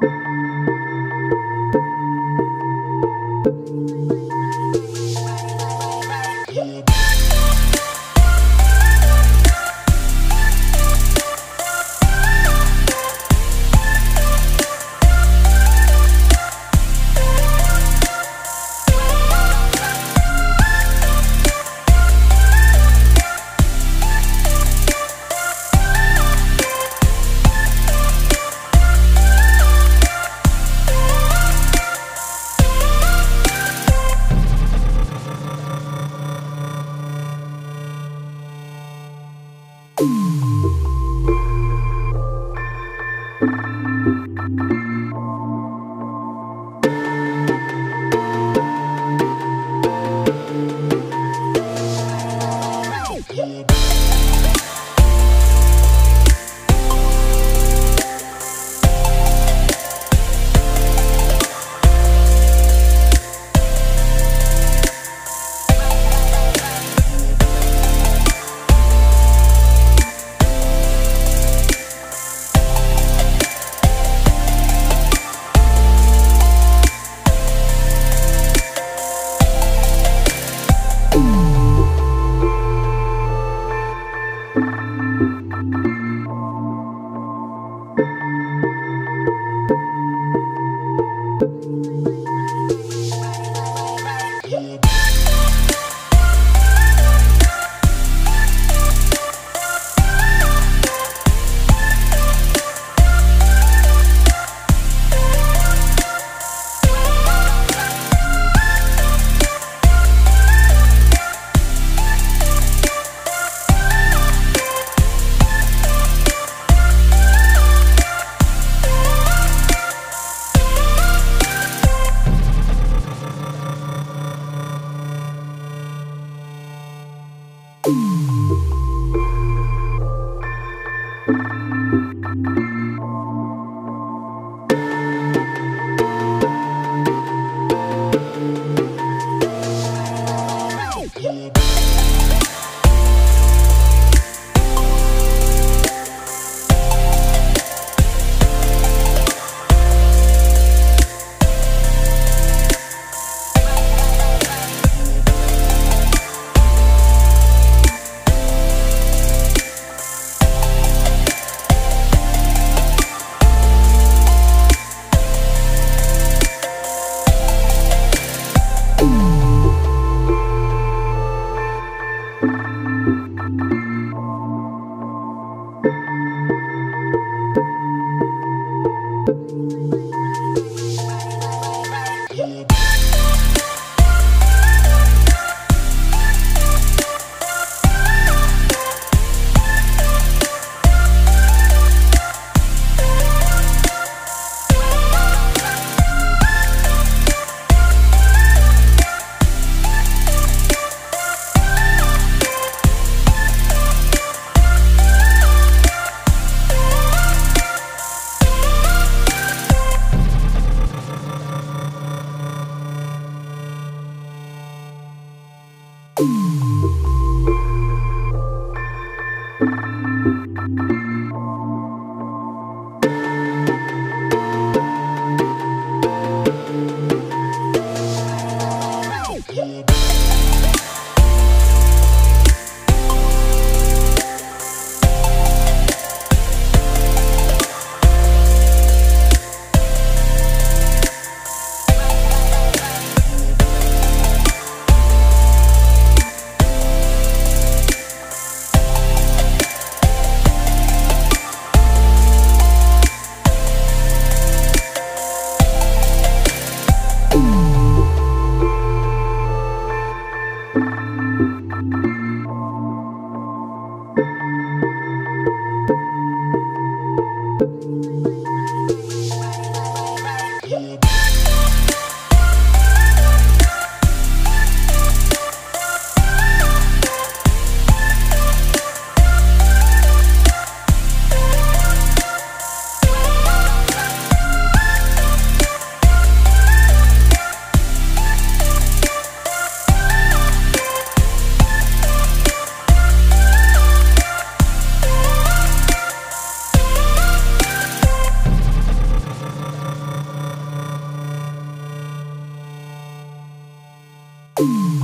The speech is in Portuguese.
Thank you. Yeah. Malibu. Yeah. Yeah.